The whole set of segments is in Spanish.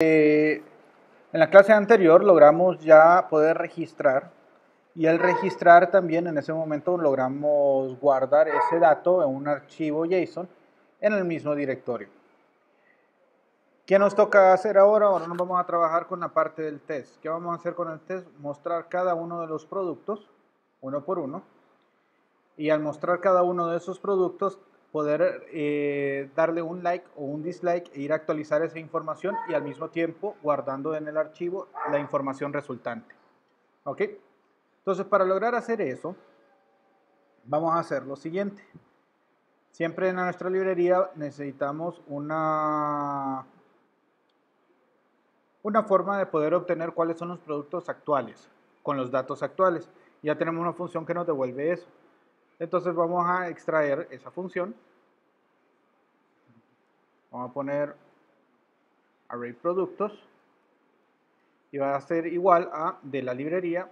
Eh, en la clase anterior logramos ya poder registrar y al registrar también en ese momento logramos guardar ese dato en un archivo JSON en el mismo directorio. ¿Qué nos toca hacer ahora? Ahora nos vamos a trabajar con la parte del test. ¿Qué vamos a hacer con el test? Mostrar cada uno de los productos, uno por uno. Y al mostrar cada uno de esos productos, poder eh, darle un like o un dislike e ir a actualizar esa información y al mismo tiempo guardando en el archivo la información resultante. ¿Ok? Entonces, para lograr hacer eso, vamos a hacer lo siguiente. Siempre en nuestra librería necesitamos una, una forma de poder obtener cuáles son los productos actuales con los datos actuales. Ya tenemos una función que nos devuelve eso. Entonces vamos a extraer esa función. Vamos a poner array productos y va a ser igual a de la librería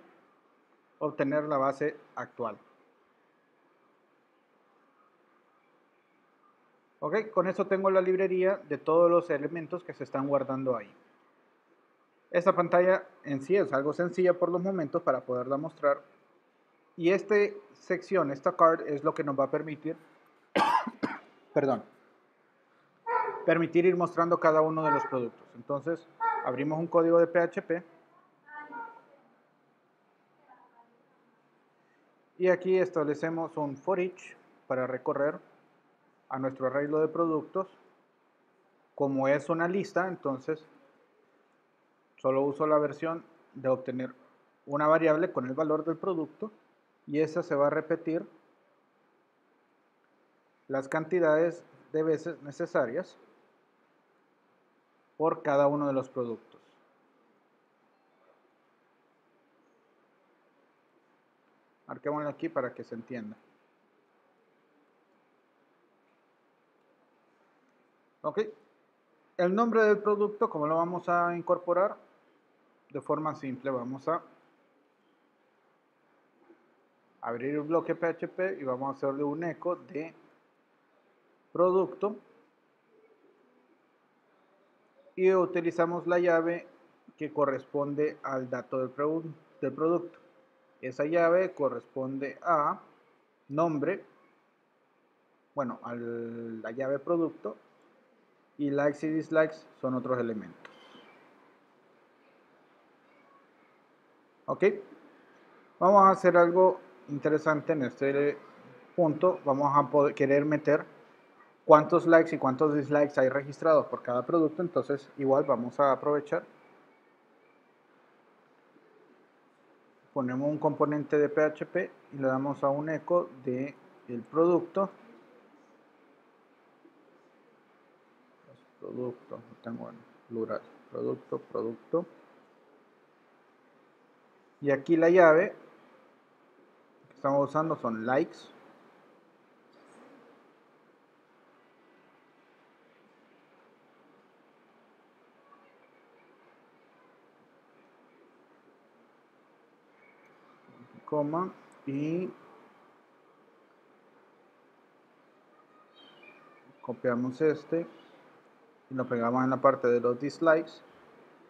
obtener la base actual. Ok, con eso tengo la librería de todos los elementos que se están guardando ahí. Esta pantalla en sí es algo sencilla por los momentos para poderla mostrar y esta sección, esta card, es lo que nos va a permitir, perdón, permitir ir mostrando cada uno de los productos. Entonces, abrimos un código de PHP. Y aquí establecemos un for each para recorrer a nuestro arreglo de productos. Como es una lista, entonces solo uso la versión de obtener una variable con el valor del producto y esa se va a repetir las cantidades de veces necesarias por cada uno de los productos. Marquémoslo aquí para que se entienda. Ok. El nombre del producto, como lo vamos a incorporar? De forma simple, vamos a abrir el bloque PHP y vamos a hacerle un eco de producto y utilizamos la llave que corresponde al dato del, del producto. Esa llave corresponde a nombre, bueno, a la llave producto y likes y dislikes son otros elementos. ¿Ok? Vamos a hacer algo interesante en este punto, vamos a poder querer meter cuántos likes y cuántos dislikes hay registrados por cada producto, entonces igual vamos a aprovechar. Ponemos un componente de PHP y le damos a un eco de el producto. Producto, tengo en plural, producto, producto. Y aquí la llave estamos usando son likes. Coma y copiamos este y lo pegamos en la parte de los dislikes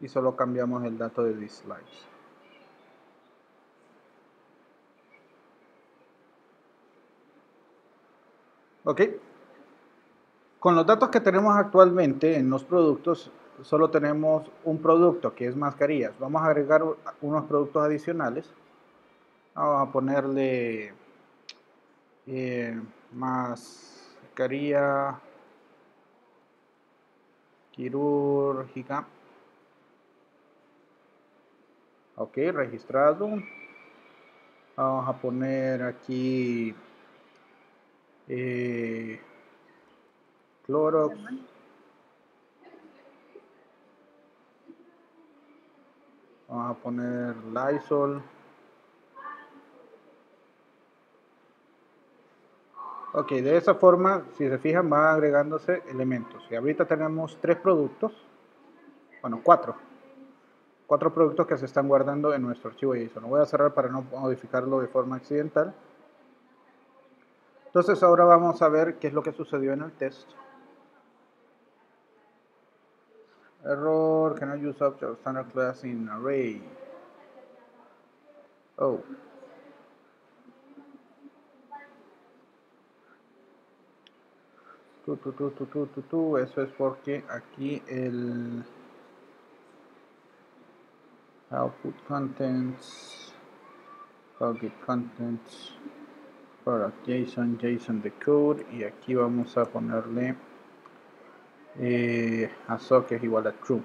y solo cambiamos el dato de dislikes. ¿Ok? Con los datos que tenemos actualmente en los productos, solo tenemos un producto que es mascarillas. Vamos a agregar unos productos adicionales. Vamos a ponerle eh, mascarilla quirúrgica. Ok, registrado. Vamos a poner aquí eh, Clorox. Vamos a poner Lysol. Ok, de esa forma, si se fijan, van agregándose elementos. Y ahorita tenemos tres productos, bueno, cuatro. Cuatro productos que se están guardando en nuestro archivo JSON. Lo voy a cerrar para no modificarlo de forma accidental. Entonces ahora vamos a ver qué es lo que sucedió en el test. Error, cannot use object standard class in array. Oh. Tu, tu, tu. Eso es porque aquí el output contents, target contents, product JSON, JSON decode y aquí vamos a ponerle eh, a so que es igual a true.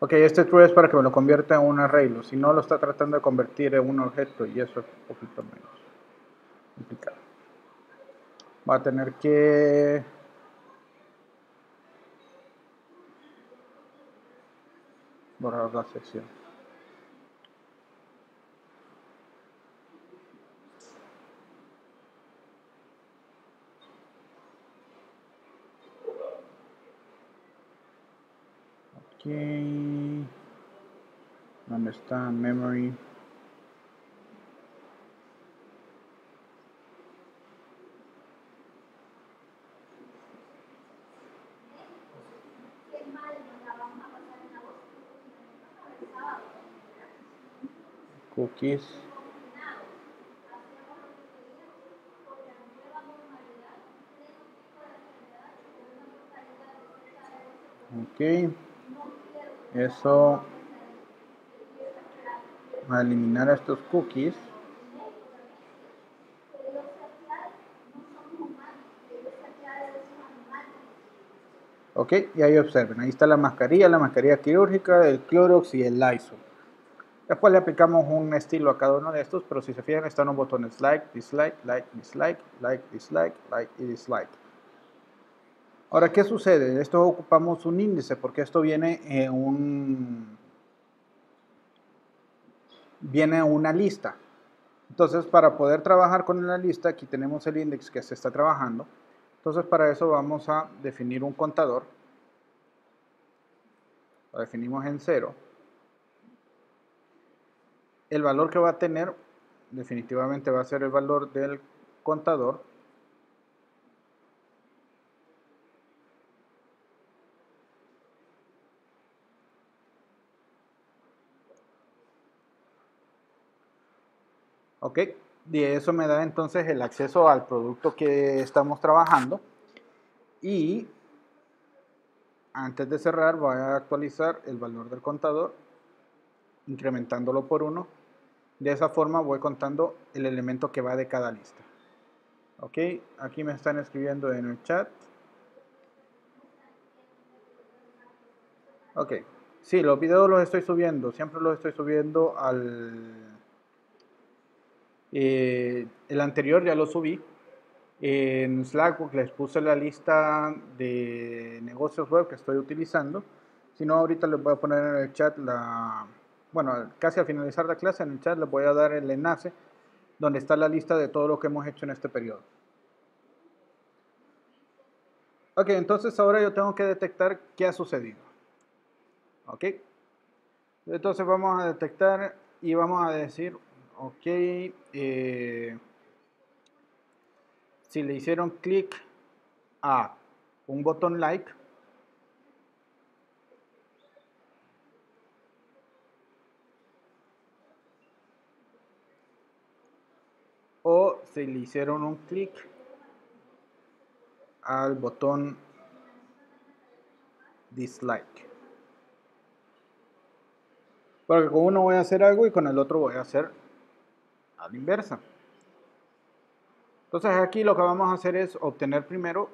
Ok, este true es para que me lo convierta en un arreglo, si no lo está tratando de convertir en un objeto y eso es un poquito menos complicado. Va a tener que borrar la sección. ¿Dónde está? Memory. Cookies. Ok. Eso a eliminar estos cookies. Ok y ahí observen ahí está la mascarilla la mascarilla quirúrgica el Clorox y el Lysol. Después le aplicamos un estilo a cada uno de estos pero si se fijan están los botones like dislike like dislike like dislike like y dislike ahora qué sucede esto ocupamos un índice porque esto viene en un viene una lista. Entonces, para poder trabajar con la lista, aquí tenemos el index que se está trabajando. Entonces, para eso vamos a definir un contador. Lo definimos en cero. El valor que va a tener definitivamente va a ser el valor del contador ¿ok? Y eso me da entonces el acceso al producto que estamos trabajando. Y antes de cerrar voy a actualizar el valor del contador, incrementándolo por uno. De esa forma voy contando el elemento que va de cada lista. Ok, aquí me están escribiendo en el chat. Ok, sí, los videos los estoy subiendo, siempre los estoy subiendo al eh, el anterior ya lo subí. En Slack les puse la lista de negocios web que estoy utilizando. Si no, ahorita les voy a poner en el chat la... Bueno, casi al finalizar la clase en el chat les voy a dar el enlace donde está la lista de todo lo que hemos hecho en este periodo. Ok, entonces ahora yo tengo que detectar qué ha sucedido. Ok. Entonces vamos a detectar y vamos a decir ok eh, si le hicieron clic a un botón like o si le hicieron un clic al botón dislike. Porque con uno voy a hacer algo y con el otro voy a hacer a la inversa. Entonces aquí lo que vamos a hacer es obtener primero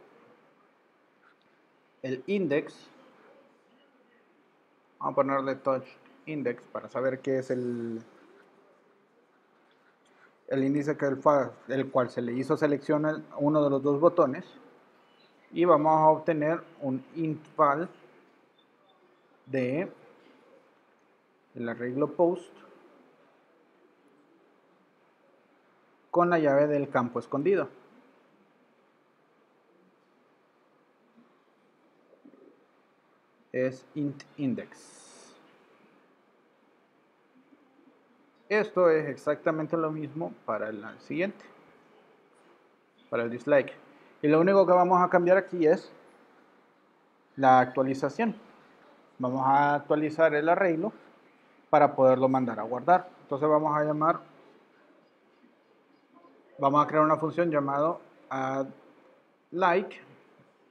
el index. Vamos a ponerle touch index para saber qué es el, el índice que el, el cual se le hizo selección uno de los dos botones. Y vamos a obtener un int val de el arreglo post con la llave del campo escondido. Es int index. Esto es exactamente lo mismo para el siguiente, para el dislike. Y lo único que vamos a cambiar aquí es la actualización. Vamos a actualizar el arreglo para poderlo mandar a guardar. Entonces vamos a llamar, vamos a crear una función llamado add like.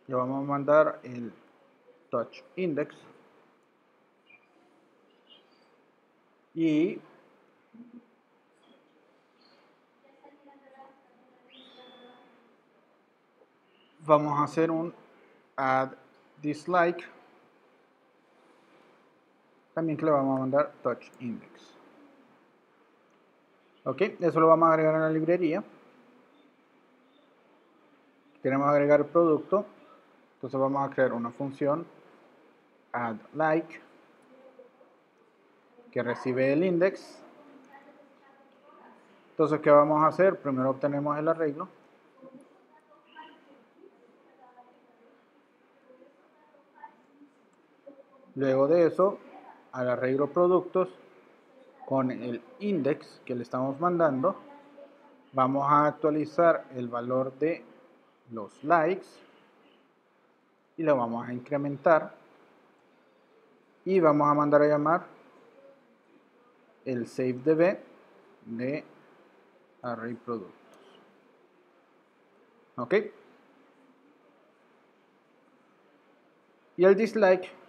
Le vamos a mandar el touch index. Y vamos a hacer un add dislike. También que le vamos a mandar touch index. Ok eso lo vamos a agregar en la librería queremos agregar producto entonces vamos a crear una función add like que recibe el index. Entonces qué vamos a hacer primero obtenemos el arreglo. Luego de eso, al arreglo productos con el index que le estamos mandando, vamos a actualizar el valor de los likes y lo vamos a incrementar y vamos a mandar a llamar el savedb de array productos. ¿Ok? Y el dislike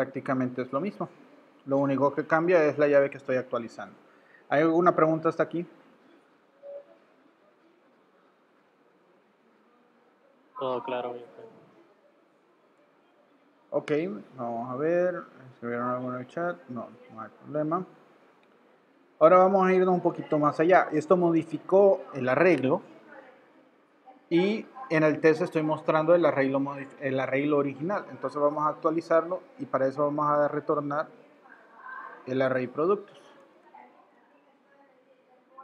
prácticamente es lo mismo. Lo único que cambia es la llave que estoy actualizando. ¿Hay alguna pregunta hasta aquí? Todo claro. Ok, vamos a ver. ¿Escribieron algo en el chat? No, no hay problema. Ahora vamos a irnos un poquito más allá. Esto modificó el arreglo y en el test estoy mostrando el arreglo, el original. Entonces vamos a actualizarlo y para eso vamos a retornar el array productos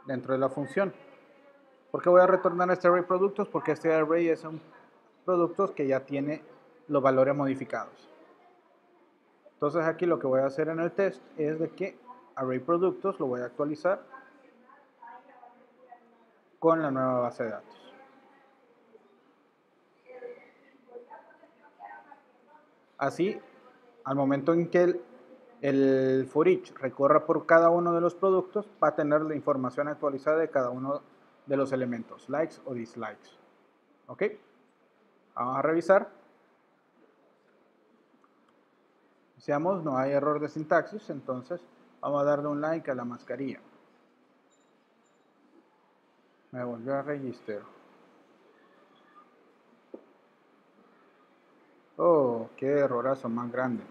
dentro de la función. ¿Por qué voy a retornar este array productos? Porque este array es un productos que ya tiene los valores modificados. Entonces aquí lo que voy a hacer en el test es de que array productos lo voy a actualizar con la nueva base de datos. Así, al momento en que el, for each recorra por cada uno de los productos, va a tener la información actualizada de cada uno de los elementos, likes o dislikes. ¿Ok? Vamos a revisar. Seamos, no hay error de sintaxis, entonces vamos a darle un like a la mascarilla. Me volvió a registrar. Oh, qué errorazo más grande.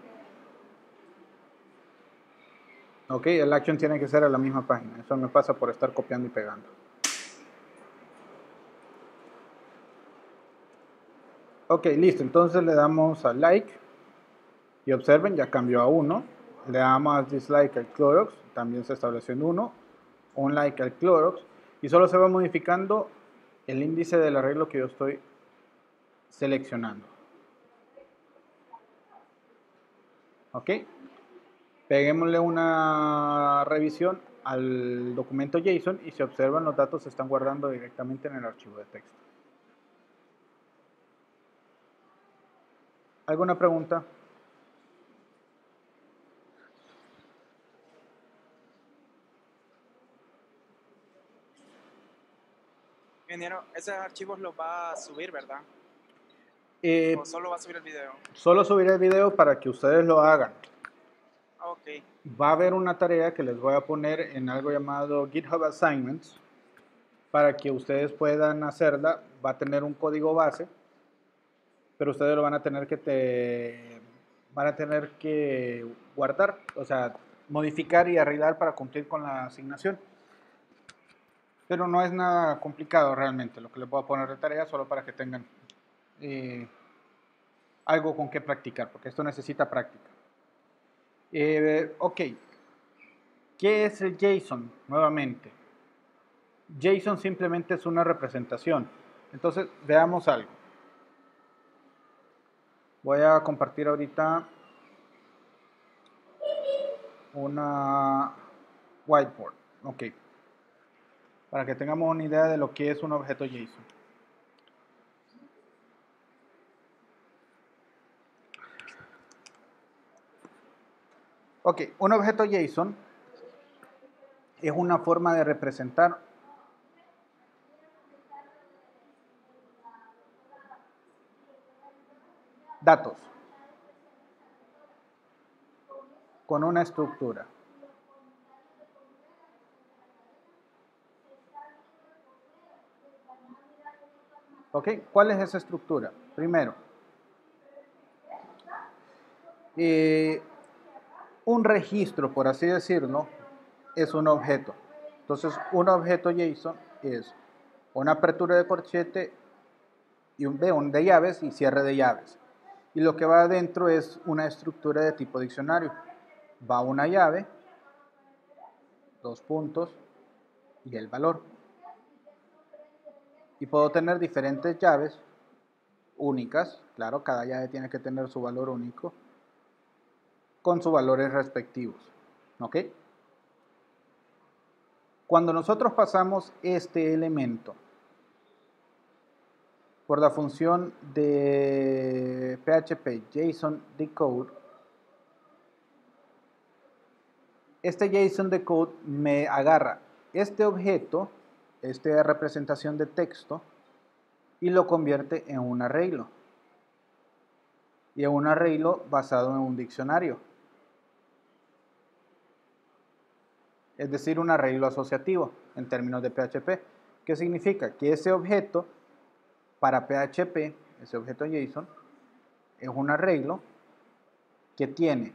Ok, el action tiene que ser a la misma página. Eso me pasa por estar copiando y pegando. Ok, listo. Entonces le damos a like. Y observen, ya cambió a 1. Le damos a dislike al Clorox. También se estableció en 1. Un like al Clorox. Y solo se va modificando el índice del arreglo que yo estoy seleccionando. ¿Ok? Peguémosle una revisión al documento JSON y se observan los datos se están guardando directamente en el archivo de texto. ¿Alguna pregunta? Ingeniero, esos archivos los va a subir, ¿verdad? Eh, ¿O solo va a subir el video? Solo subiré el video para que ustedes lo hagan. Ah, ok. Va a haber una tarea que les voy a poner en algo llamado GitHub Assignments para que ustedes puedan hacerla. Va a tener un código base, pero ustedes lo van a tener que te, van a tener que guardar, o sea, modificar y arreglar para cumplir con la asignación. Pero no es nada complicado realmente. Lo que les voy a poner de tarea solo para que tengan eh, algo con que practicar, porque esto necesita práctica. Eh, ok, ¿qué es el JSON? Nuevamente, JSON simplemente es una representación. Entonces, veamos algo. Voy a compartir ahorita una whiteboard. Ok. Para que tengamos una idea de lo que es un objeto JSON. Ok, un objeto JSON es una forma de representar datos con una estructura. ¿Ok? ¿Cuál es esa estructura? Primero, eh, un registro, por así decirlo, es un objeto. Entonces, un objeto JSON es una apertura de corchete y un de llaves y cierre de llaves. Y lo que va adentro es una estructura de tipo diccionario. Va una llave, dos puntos y el valor. Y puedo tener diferentes llaves únicas. Claro, cada llave tiene que tener su valor único con sus valores respectivos. ¿Ok? Cuando nosotros pasamos este elemento por la función de PHP JSON decode, este JSON decode me agarra este objeto, esta representación de texto, y lo convierte en un arreglo. Y en un arreglo basado en un diccionario. Es decir, un arreglo asociativo en términos de PHP. ¿Qué significa? Que ese objeto para PHP, ese objeto JSON, es un arreglo que tiene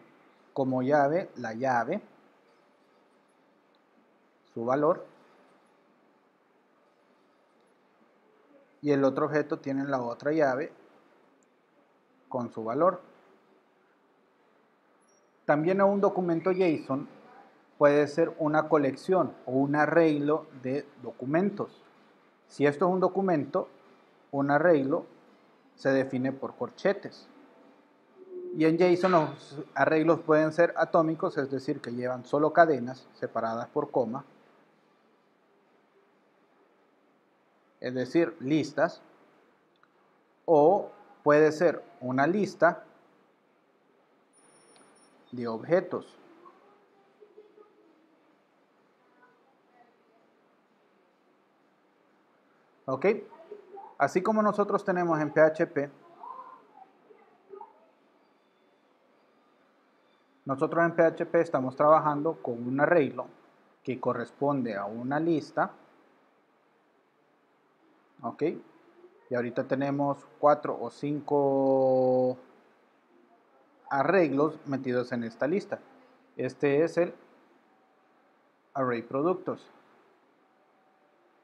como llave la llave, su valor, y el otro objeto tiene la otra llave con su valor. También a un documento JSON puede ser una colección o un arreglo de documentos. Si esto es un documento, un arreglo se define por corchetes. Y en JSON los arreglos pueden ser atómicos, es decir, que llevan solo cadenas separadas por coma, es decir, listas, o puede ser una lista de objetos. ¿Ok? Así como nosotros tenemos en PHP, nosotros en PHP estamos trabajando con un arreglo que corresponde a una lista. ¿Ok? Y ahorita tenemos cuatro o cinco arreglos metidos en esta lista. Este es el array productos.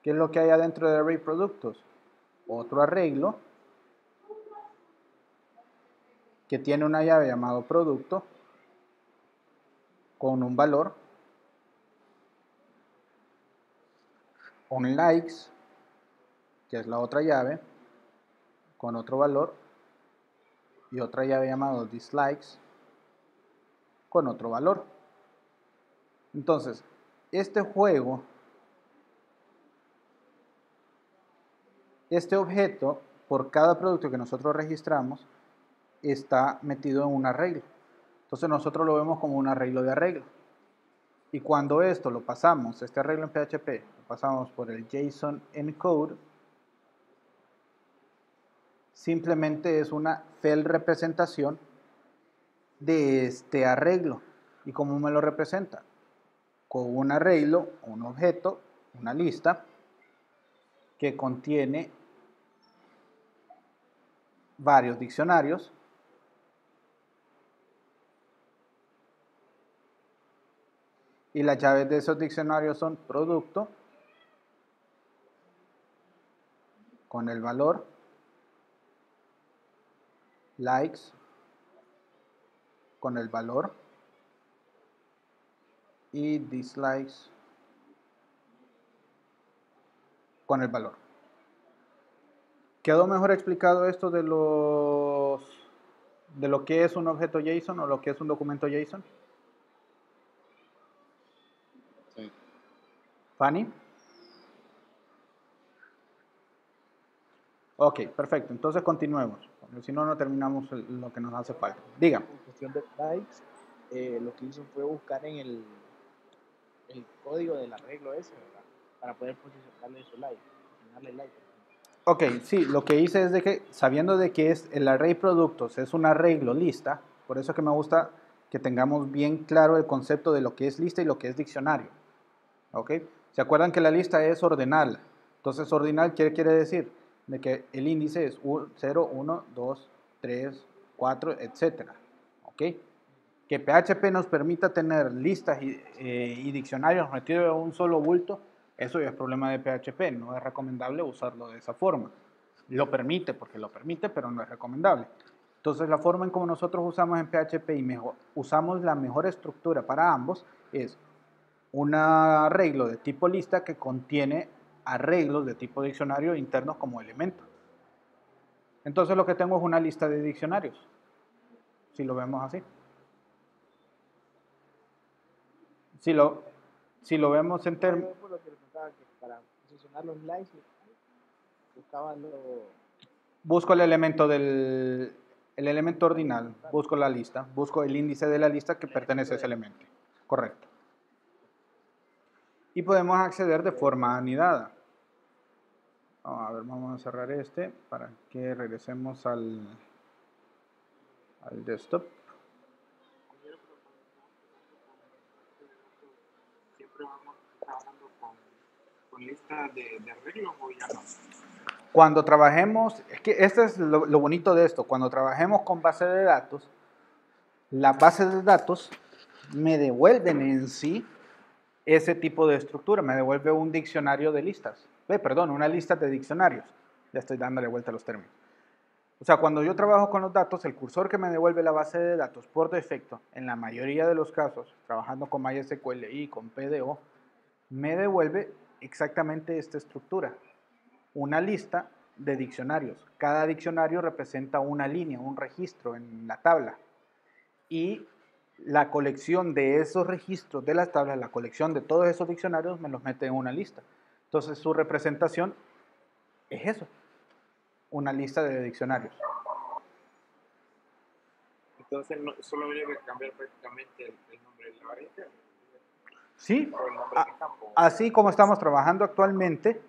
¿Qué es lo que hay adentro de array productos? otro arreglo que tiene una llave llamado producto con un valor, un likes, que es la otra llave, con otro valor, y otra llave llamado dislikes, con otro valor. Entonces, este juego Este objeto, por cada producto que nosotros registramos, está metido en un arreglo. Entonces nosotros lo vemos como un arreglo de arreglo. Y cuando esto lo pasamos, este arreglo en PHP, lo pasamos por el JSON encode, simplemente es una fel representación de este arreglo. ¿Y cómo me lo representa? Con un arreglo, un objeto, una lista, que contiene varios diccionarios. Y las llaves de esos diccionarios son producto con el valor, likes con el valor y dislikes con el valor. ¿Quedó mejor explicado esto de los de lo que es un objeto JSON o lo que es un documento JSON? Sí. Fanny. Ok, perfecto. Entonces continuemos. Porque si no, no terminamos lo que nos hace falta. Diga. En cuestión de likes, eh, lo que hizo fue buscar en el, el código del arreglo ese, ¿verdad? Para poder posicionarle su like, like. Ok, sí, lo que hice es de que, sabiendo de que es el array productos, es un arreglo lista, por eso que me gusta que tengamos bien claro el concepto de lo que es lista y lo que es diccionario. ¿Ok? ¿Se acuerdan que la lista es ordinal? Entonces, ordinal, ¿qué quiere decir? De que el índice es 0, 1, 2, 3, 4, etcétera. ¿Ok? Que PHP nos permita tener listas y, eh, y diccionarios metidos en un solo bulto, eso ya es problema de PHP, no es recomendable usarlo de esa forma. Lo permite porque lo permite, pero no es recomendable. Entonces la forma en como nosotros usamos en PHP y mejor, usamos la mejor estructura para ambos es un arreglo de tipo lista que contiene arreglos de tipo diccionario internos como elemento. Entonces lo que tengo es una lista de diccionarios, si lo vemos así. Si lo, si lo vemos en términos... Yo por lo que le contaba que los likes, lo, busco el elemento del el elemento ordinal, busco la lista, busco el índice de la lista que pertenece a ese elemento. Correcto. Y podemos acceder de forma anidada. Vamos a ver, vamos a cerrar este para que regresemos al, al desktop. siempre vamos trabajando con, con listas de, de arreglos o ya no. Cuando trabajemos, es que este es lo, lo bonito de esto, cuando trabajemos con base de datos, las bases de datos me devuelven en sí ese tipo de estructura, me devuelve un diccionario de listas, eh, perdón, una lista de diccionarios, ya estoy dándole vuelta a los términos. O sea, cuando yo trabajo con los datos, el cursor que me devuelve la base de datos por defecto, en la mayoría de los casos, trabajando con MySQL y con PDO, me devuelve exactamente esta estructura, una lista de diccionarios. Cada diccionario representa una línea, un registro en la tabla. Y la colección de esos registros de las tablas, la colección de todos esos diccionarios, me los mete en una lista. Entonces su representación es eso, una lista de diccionarios. Entonces solo habría que cambiar prácticamente el, el nombre de la variante Sí, así como estamos trabajando actualmente,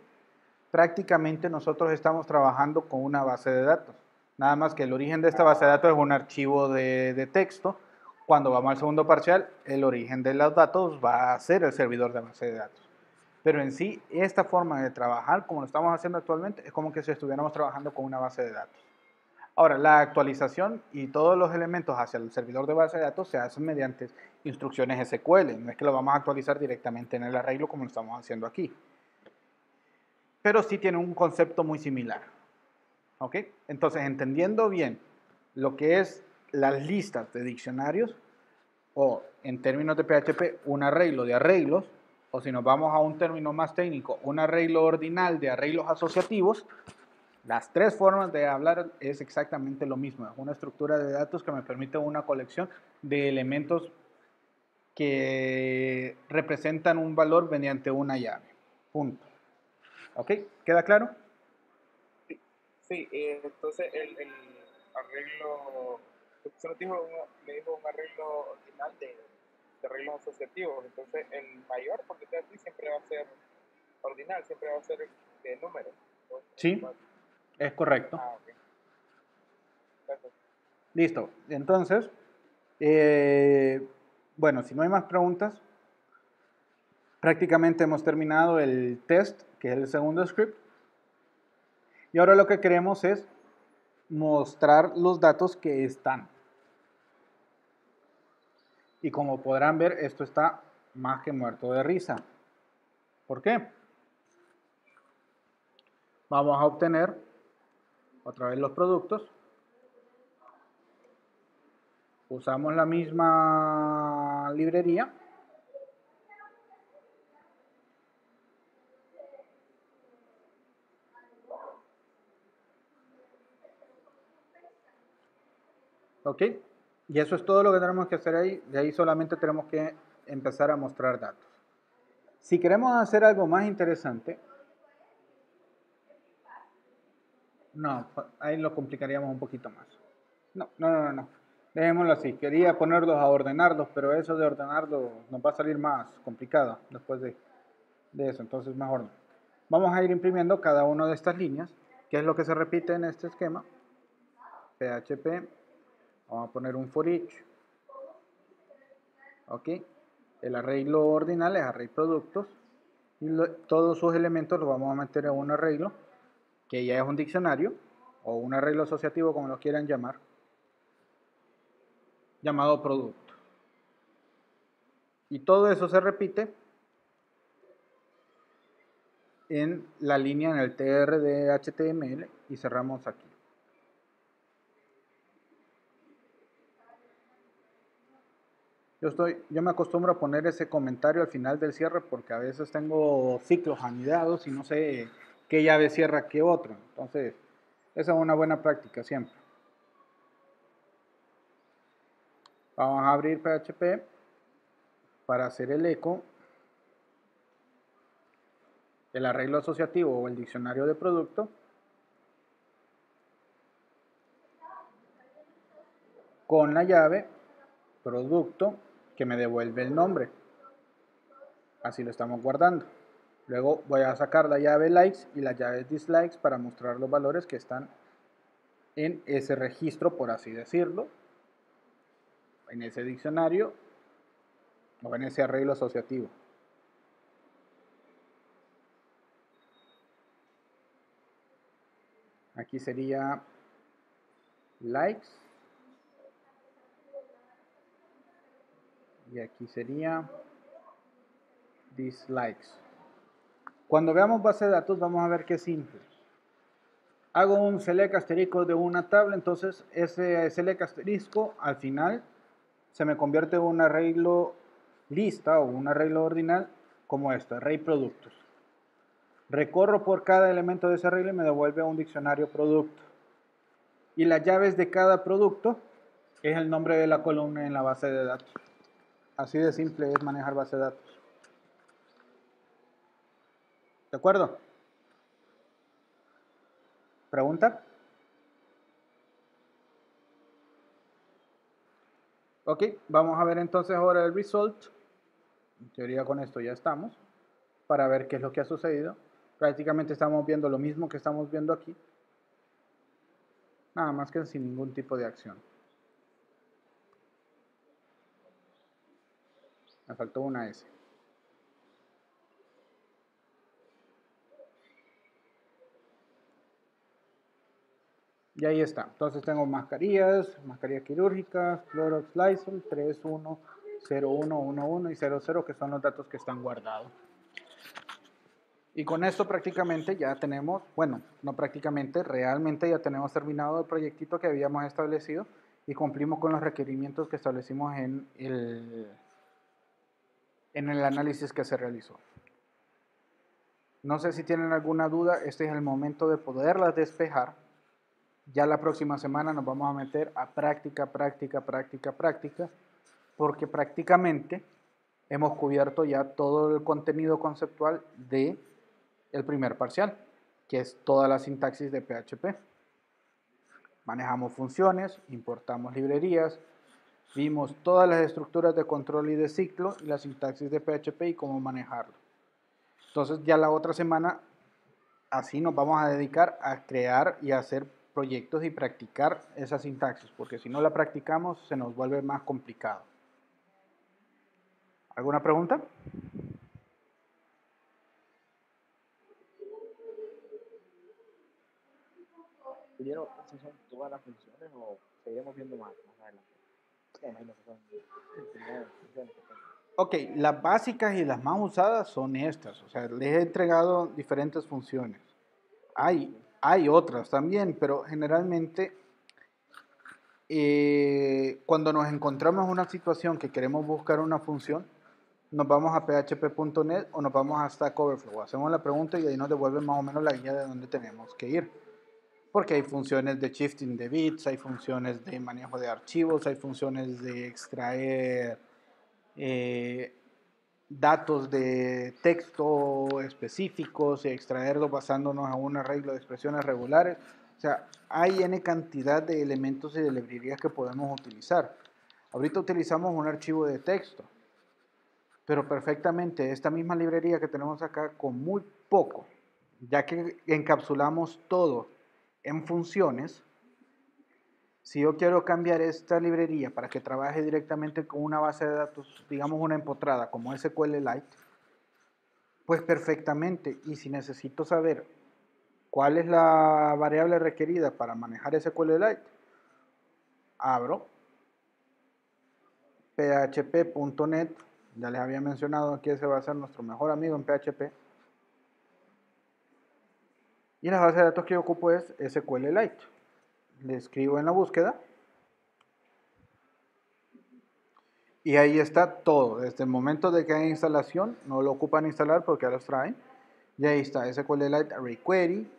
prácticamente nosotros estamos trabajando con una base de datos. Nada más que el origen de esta base de datos es un archivo de, de texto. Cuando vamos al segundo parcial, el origen de los datos va a ser el servidor de base de datos. Pero en sí, esta forma de trabajar, como lo estamos haciendo actualmente, es como que si estuviéramos trabajando con una base de datos. Ahora, la actualización y todos los elementos hacia el servidor de base de datos se hacen mediante instrucciones SQL. No es que lo vamos a actualizar directamente en el arreglo como lo estamos haciendo aquí. Pero sí tiene un concepto muy similar. ¿Ok? Entonces, entendiendo bien lo que es las listas de diccionarios, o en términos de PHP, un arreglo de arreglos, o si nos vamos a un término más técnico, un arreglo ordinal de arreglos asociativos, las tres formas de hablar es exactamente lo mismo. Es una estructura de datos que me permite una colección de elementos que representan un valor mediante una llave. Punto. ¿Ok? ¿Queda claro? Sí, eh, entonces el, el arreglo, usted dijo, me dijo un arreglo ordinal de, de arreglos asociativos, entonces el mayor, porque usted aquí siempre va a ser ordinal, siempre va a ser de números. Sí. Es correcto. Ah. Listo. Entonces, eh, bueno, si no hay más preguntas, prácticamente hemos terminado el test, que es el segundo script. Y ahora lo que queremos es mostrar los datos que están. Y como podrán ver, esto está más que muerto de risa. ¿Por qué? Vamos a obtener otra vez los productos. Usamos la misma librería. ¿Ok? Y eso es todo lo que tenemos que hacer ahí. De ahí solamente tenemos que empezar a mostrar datos. Si queremos hacer algo más interesante, no, ahí lo complicaríamos un poquito más. No, no, no, no. Dejémoslo así. Quería ponerlos a ordenarlos, pero eso de ordenarlos nos va a salir más complicado después de, de eso. Entonces, mejor no. Vamos a ir imprimiendo cada una de estas líneas, que es lo que se repite en este esquema. PHP. Vamos a poner un for each. Ok. El arreglo ordinal es array productos. Y lo- todos sus elementos los vamos a meter en un arreglo, que ya es un diccionario, o un arreglo asociativo, como lo quieran llamar, llamado producto. Y todo eso se repite en la línea en el TR de HTML y cerramos aquí. Yo, estoy, yo me acostumbro a poner ese comentario al final del cierre porque a veces tengo ciclos anidados y no sé qué llave cierra qué otro. Entonces, esa es una buena práctica siempre. Vamos a abrir PHP para hacer el eco, el arreglo asociativo o el diccionario de producto. Con la llave producto que me devuelve el nombre. Así lo estamos guardando. Luego voy a sacar la llave likes y la llave dislikes para mostrar los valores que están en ese registro, por así decirlo, en ese diccionario o en ese arreglo asociativo. Aquí sería likes y aquí sería dislikes. Cuando veamos base de datos vamos a ver que es simple. Hago un select asterisco de una tabla, entonces ese select asterisco al final se me convierte en un arreglo lista o un arreglo ordinal como esto, array productos. Recorro por cada elemento de ese arreglo y me devuelve un diccionario producto. Y las llaves de cada producto es el nombre de la columna en la base de datos. Así de simple es manejar base de datos. ¿De acuerdo? ¿Pregunta? Ok, vamos a ver entonces ahora el result. En teoría con esto ya estamos. Para ver qué es lo que ha sucedido. Prácticamente estamos viendo lo mismo que estamos viendo aquí. Nada más que sin ningún tipo de acción. Me faltó una S. Y ahí está. Entonces tengo mascarillas, mascarillas quirúrgicas, Clorox Lysol, 310111 y 00 que son los datos que están guardados. Y con esto prácticamente ya tenemos, bueno, no prácticamente, realmente ya tenemos terminado el proyectito que habíamos establecido y cumplimos con los requerimientos que establecimos en el, en el análisis que se realizó. No sé si tienen alguna duda, este es el momento de poderlas despejar. Ya la próxima semana nos vamos a meter a práctica, práctica, práctica, práctica, porque prácticamente hemos cubierto ya todo el contenido conceptual de el primer parcial, que es toda la sintaxis de PHP. Manejamos funciones, importamos librerías, vimos todas las estructuras de control y de ciclo y la sintaxis de PHP y cómo manejarlo. Entonces ya la otra semana así nos vamos a dedicar a crear y a hacer proyectos y practicar esa sintaxis, porque si no la practicamos se nos vuelve más complicado. ¿Alguna pregunta? Primero, ¿esas son todas las funciones o seguiremos viendo más, más adelante? Ok, las básicas y las más usadas son estas. O sea, les he entregado diferentes funciones. Hay, hay otras también, pero generalmente eh, cuando nos encontramos en una situación que queremos buscar una función, nos vamos a php.net o nos vamos a Stack Overflow. Hacemos la pregunta y ahí nos devuelven más o menos la guía de dónde tenemos que ir. Porque hay funciones de shifting de bits, hay funciones de manejo de archivos, hay funciones de extraer eh, datos de texto específicos y extraerlos basándonos en un arreglo de expresiones regulares. O sea, hay N cantidad de elementos y de librerías que podemos utilizar. Ahorita utilizamos un archivo de texto, pero perfectamente esta misma librería que tenemos acá con muy poco, ya que encapsulamos todo en funciones, si yo quiero cambiar esta librería para que trabaje directamente con una base de datos, digamos una empotrada como SQLite, pues perfectamente. Y si necesito saber cuál es la variable requerida para manejar SQLite, abro php.net, ya les había mencionado que ese va a ser nuestro mejor amigo en PHP. Y la base de datos que yo ocupo es SQLite. Le escribo en la búsqueda. Y ahí está todo. Desde el momento de que hay instalación, no lo ocupan instalar porque ya los traen. Y ahí está SQLite Array Query,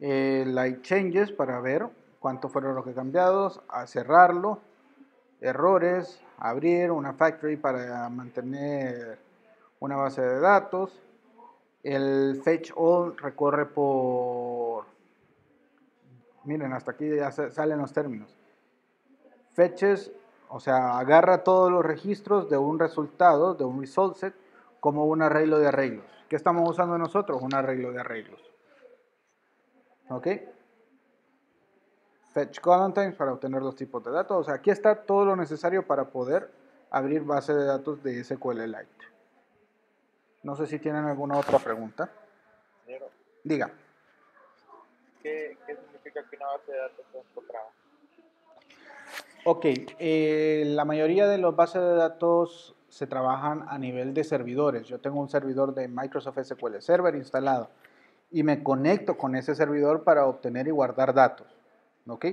eh, Light Changes para ver cuánto fueron los que cambiados, cerrarlo, errores, abrir una factory para mantener una base de datos. El fetch all recorre por... Miren, hasta aquí ya salen los términos. Fetches, o sea, agarra todos los registros de un resultado, de un result set, como un arreglo de arreglos. ¿Qué estamos usando nosotros? Un arreglo de arreglos. ¿Ok? Fetch column times para obtener los tipos de datos. O sea, aquí está todo lo necesario para poder abrir base de datos de SQLite. No sé si tienen alguna otra pregunta. Diga. ¿qué, qué significa que una base de datos sea encontrada? Ok, eh, la mayoría de las bases de datos se trabajan a nivel de servidores. Yo tengo un servidor de Microsoft SQL Server instalado y me conecto con ese servidor para obtener y guardar datos. ¿Ok?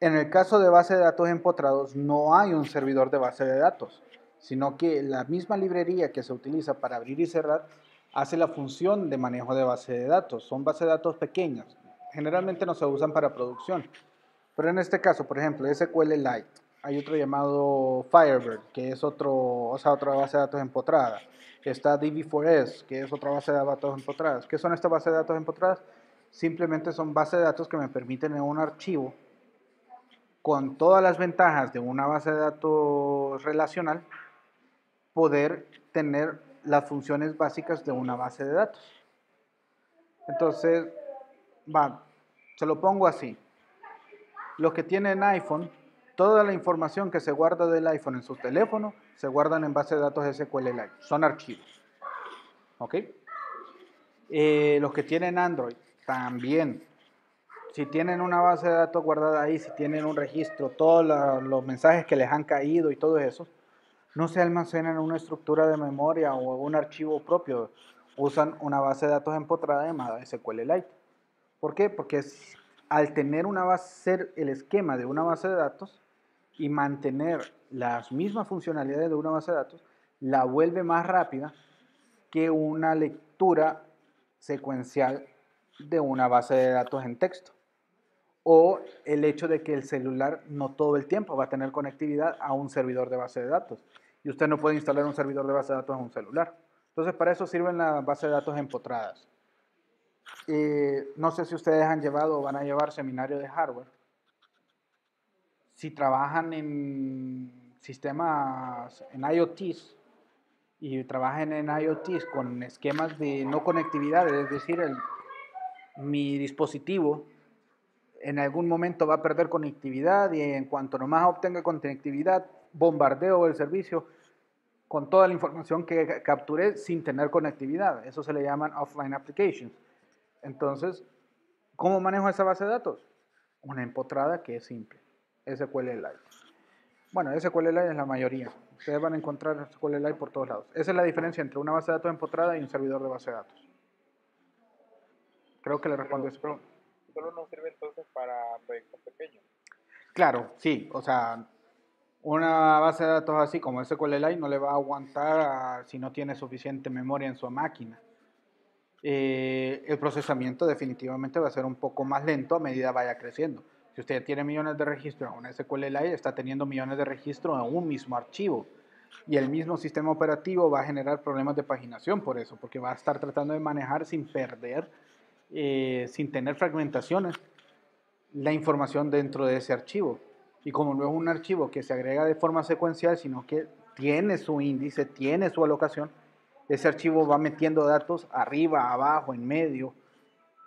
En el caso de base de datos empotrados, no hay un servidor de base de datos, sino que la misma librería que se utiliza para abrir y cerrar hace la función de manejo de base de datos. Son bases de datos pequeñas, generalmente no se usan para producción. Pero en este caso, por ejemplo, SQLite, hay otro llamado Firebird, que es otro, o sea, otra base de datos empotrada. Está DB4S, que es otra base de datos empotradas. ¿Qué son estas bases de datos empotradas? simplemente son bases de datos que me permiten en un archivo con todas las ventajas de una base de datos relacional poder tener las funciones básicas de una base de datos. Entonces, va, se lo pongo así. Los que tienen iPhone, toda la información que se guarda del iPhone en su teléfono se guardan en base de datos SQLite. Son archivos. ¿Ok? Eh, los que tienen Android, también. Si tienen una base de datos guardada ahí, si tienen un registro, todos los mensajes que les han caído y todo eso, no se almacenan en una estructura de memoria o un archivo propio. Usan una base de datos empotrada llamada SQLite. ¿Por qué? Porque al tener una base, ser el esquema de una base de datos y mantener las mismas funcionalidades de una base de datos, la vuelve más rápida que una lectura secuencial de una base de datos en texto. O el hecho de que el celular no todo el tiempo va a tener conectividad a un servidor de base de datos. Y usted no puede instalar un servidor de base de datos en un celular. Entonces, para eso sirven las bases de datos empotradas. Eh, no sé si ustedes han llevado o van a llevar seminario de hardware. Si trabajan en sistemas, en IoTs, y trabajan en IoTs con esquemas de no conectividad, es decir, mi dispositivo en algún momento va a perder conectividad y en cuanto nomás obtenga conectividad, bombardeo el servicio con toda la información que capturé sin tener conectividad. Eso se le llaman offline applications. Entonces, ¿cómo manejo esa base de datos? Una empotrada que es simple, SQLite. Bueno, SQLite es la mayoría. Ustedes van a encontrar SQLite por todos lados. Esa es la diferencia entre una base de datos empotrada y un servidor de base de datos. Creo que le respondo eso. Pero... Solo nos sirve entonces para proyectos pequeños. Claro, sí. O sea, una base de datos así como SQLite no le va a aguantar a, si no tiene suficiente memoria en su máquina. Eh, el procesamiento definitivamente va a ser un poco más lento a medida vaya creciendo. Si usted tiene millones de registros en una SQLite, está teniendo millones de registros en un mismo archivo. Y el mismo sistema operativo va a generar problemas de paginación por eso, porque va a estar tratando de manejar sin perder, eh, sin tener fragmentaciones, la información dentro de ese archivo. Y como no es un archivo que se agrega de forma secuencial, sino que tiene su índice, tiene su alocación, ese archivo va metiendo datos arriba, abajo, en medio.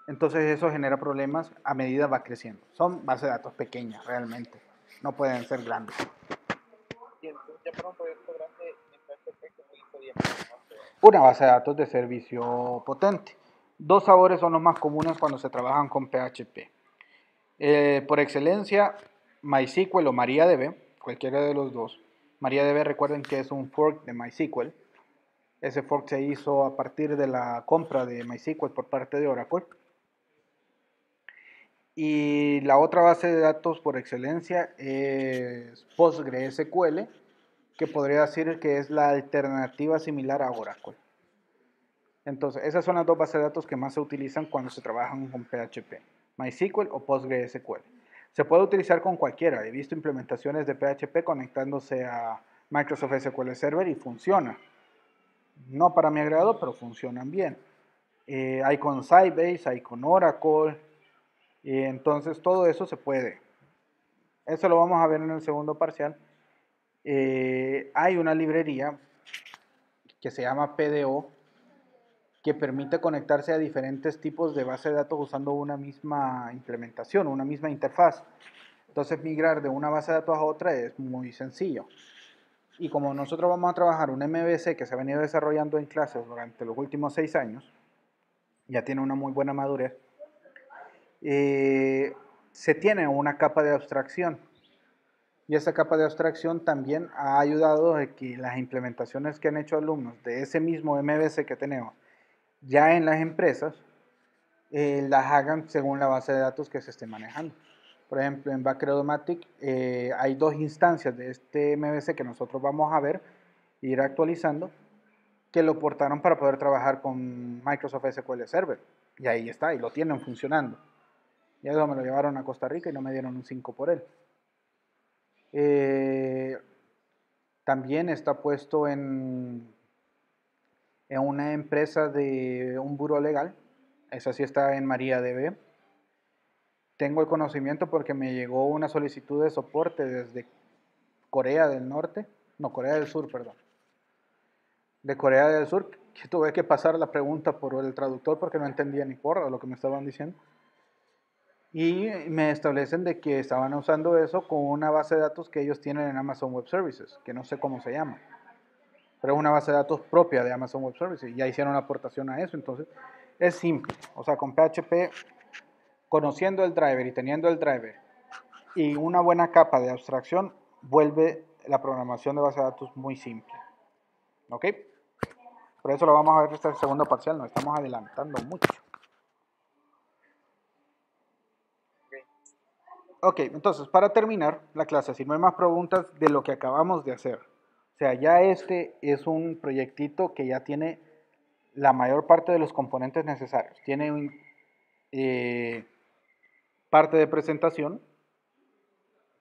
Entonces eso genera problemas a medida va creciendo. Son bases de datos pequeñas realmente, no pueden ser grandes. Una base de datos de servicio potente. Dos sabores son los más comunes cuando se trabajan con PHP. Eh, por excelencia, MySQL o MariaDB, cualquiera de los dos. MariaDB recuerden que es un fork de MySQL. Ese fork se hizo a partir de la compra de MySQL por parte de Oracle. Y la otra base de datos por excelencia es PostgreSQL, que podría decir que es la alternativa similar a Oracle. Entonces, esas son las dos bases de datos que más se utilizan cuando se trabajan con PHP, MySQL o PostgreSQL. Se puede utilizar con cualquiera. He visto implementaciones de PHP conectándose a Microsoft SQL Server y funciona. No para mi agrado, pero funcionan bien. Eh, hay con Sybase, hay con Oracle. Y entonces todo eso se puede. Eso lo vamos a ver en el segundo parcial. Eh, hay una librería que se llama PDO que permite conectarse a diferentes tipos de base de datos usando una misma implementación, una misma interfaz. Entonces migrar de una base de datos a otra es muy sencillo. Y como nosotros vamos a trabajar un MVC que se ha venido desarrollando en clases durante los últimos seis años, ya tiene una muy buena madurez, eh, se tiene una capa de abstracción. Y esa capa de abstracción también ha ayudado a que las implementaciones que han hecho alumnos de ese mismo MVC que tenemos ya en las empresas eh, las hagan según la base de datos que se esté manejando. Por ejemplo, en Backredomatic eh, hay dos instancias de este MVC que nosotros vamos a ver, ir actualizando, que lo portaron para poder trabajar con Microsoft SQL Server. Y ahí está, y lo tienen funcionando. Y eso me lo llevaron a Costa Rica y no me dieron un 5 por él. Eh, también está puesto en en una empresa de un buro legal. Esa sí está en MariaDB. Tengo el conocimiento porque me llegó una solicitud de soporte desde Corea del Norte, no, Corea del Sur, perdón. De Corea del Sur, que tuve que pasar la pregunta por el traductor porque no entendía ni porra lo que me estaban diciendo. Y me establecen de que estaban usando eso con una base de datos que ellos tienen en Amazon Web Services, que no sé cómo se llama pero es una base de datos propia de Amazon Web Services y ya hicieron aportación a eso. Entonces, es simple. O sea, con PHP, conociendo el driver y teniendo el driver y una buena capa de abstracción, vuelve la programación de base de datos muy simple. ¿Ok? Por eso lo vamos a ver este segundo parcial, nos estamos adelantando mucho. Ok, entonces para terminar la clase, si no hay más preguntas de lo que acabamos de hacer, o sea, ya este es un proyectito que ya tiene la mayor parte de los componentes necesarios. Tiene un, eh, parte de presentación,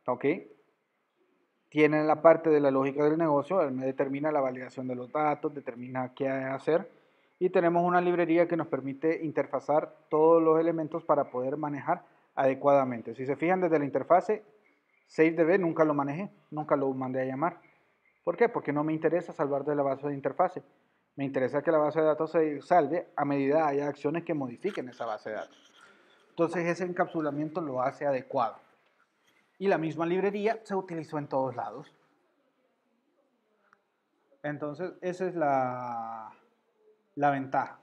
¿ok? Tiene la parte de la lógica del negocio, él me determina la validación de los datos, determina qué hacer y tenemos una librería que nos permite interfazar todos los elementos para poder manejar adecuadamente. Si se fijan desde la interfase, SafeDB nunca lo manejé, nunca lo mandé a llamar. ¿Por qué? Porque no me interesa salvar de la base de interfase. Me interesa que la base de datos se salve a medida haya acciones que modifiquen esa base de datos. Entonces ese encapsulamiento lo hace adecuado. Y la misma librería se utilizó en todos lados. Entonces esa es la, la ventaja.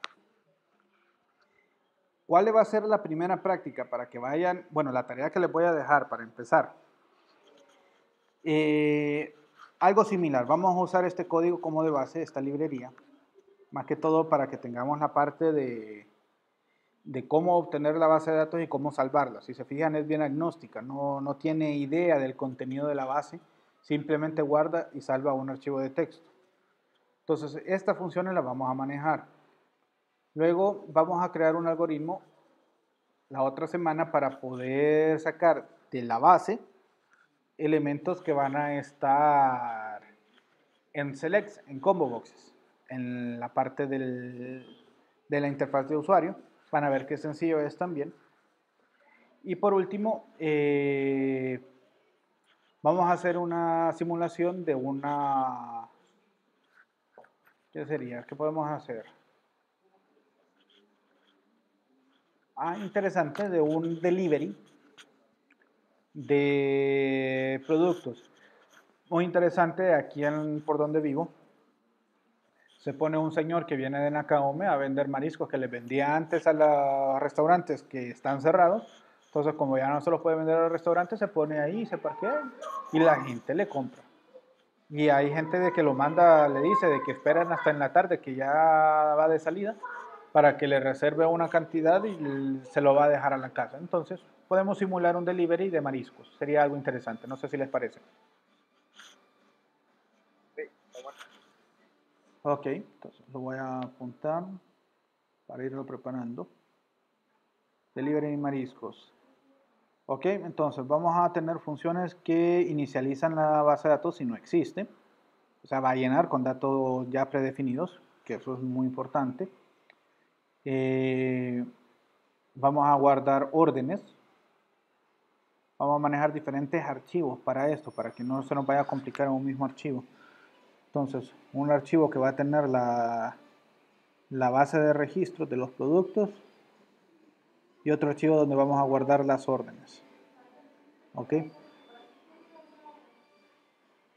¿Cuál va a ser la primera práctica para que vayan? Bueno, la tarea que les voy a dejar para empezar. Eh, algo similar, vamos a usar este código como de base, esta librería, más que todo para que tengamos la parte de, de cómo obtener la base de datos y cómo salvarla. Si se fijan es bien agnóstica, no, no tiene idea del contenido de la base, simplemente guarda y salva un archivo de texto. Entonces, estas funciones las vamos a manejar. Luego vamos a crear un algoritmo la otra semana para poder sacar de la base elementos que van a estar en selects, en combo boxes, en la parte del- de la interfaz de usuario. Van a ver qué sencillo es también. Y por último, eh, vamos a hacer una simulación de una... ¿Qué sería? ¿Qué podemos hacer? Ah, interesante, de un delivery de productos. Muy interesante, aquí por donde vivo, se pone un señor que viene de Nakaome a vender mariscos que les vendía antes a los restaurantes que están cerrados. Entonces, como ya no se los puede vender a los restaurantes, se pone ahí, se parquea y la gente le compra. Y hay gente de que lo manda, le dice, de que esperan hasta en la tarde, que ya va de salida, para que le reserve una cantidad y se lo va a dejar a la casa. Entonces, podemos simular un delivery de mariscos. Sería algo interesante. No sé si les parece. Sí, está bueno. Ok, entonces lo voy a apuntar para irlo preparando. Delivery de mariscos. Ok, entonces vamos a tener funciones que inicializan la base de datos si no existe. O sea, va a llenar con datos ya predefinidos, que eso es muy importante. Eh, vamos a guardar órdenes. Vamos a manejar diferentes archivos para esto, para que no se nos vaya a complicar un mismo archivo. Entonces, un archivo que va a tener la, la base de registros de los productos y otro archivo donde vamos a guardar las órdenes. ¿Ok?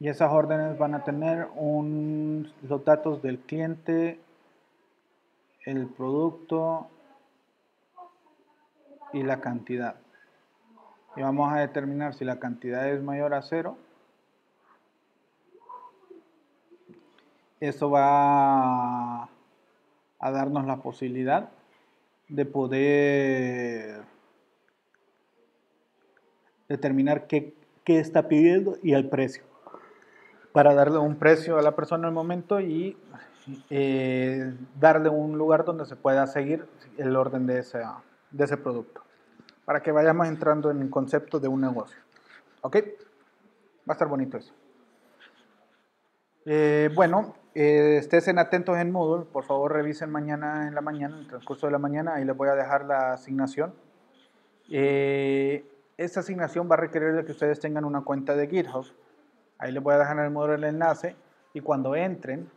Y esas órdenes van a tener un- los datos del cliente, el producto y la cantidad. Y vamos a determinar si la cantidad es mayor a cero Eso va a, darnos la posibilidad de poder determinar qué, qué está pidiendo y el precio. Para darle un precio a la persona al momento y eh, darle un lugar donde se pueda seguir el orden de ese, de ese producto. Para que vayamos entrando en el concepto de un negocio. ¿Ok? Va a estar bonito eso. Eh, bueno, eh, estén atentos en Moodle. Por favor, revisen mañana en la mañana, en el transcurso de la mañana. Ahí les voy a dejar la asignación. Eh, esta asignación va a requerir de que ustedes tengan una cuenta de GitHub. Ahí les voy a dejar en el Moodle el enlace. Y cuando entren,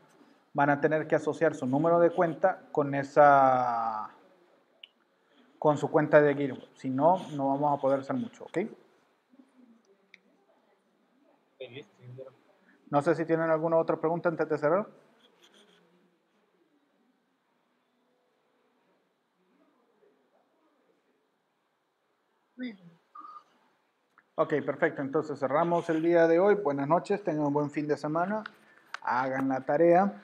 van a tener que asociar su número de cuenta con esa con su cuenta de GitHub. Si no, no vamos a poder hacer mucho, ¿ok? No sé si tienen alguna otra pregunta antes de cerrar. Ok, perfecto. Entonces cerramos el día de hoy. Buenas noches, tengan un buen fin de semana. Hagan la tarea.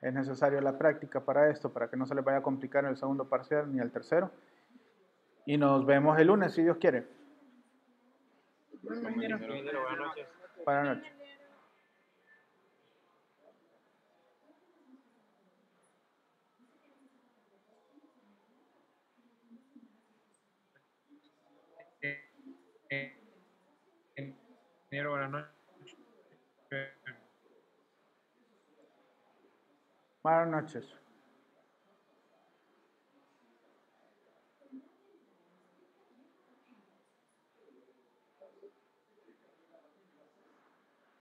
Es necesario la práctica para esto, para que no se les vaya a complicar el segundo parcial ni el tercero. Y nos vemos el lunes, si Dios quiere. Buenas noches. Buenas noches. Ingeniero, buenas noches. Buenas noches.